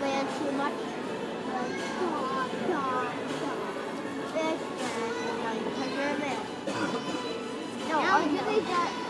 land too much. Like, dot. Fish, and because you're a man. No, Now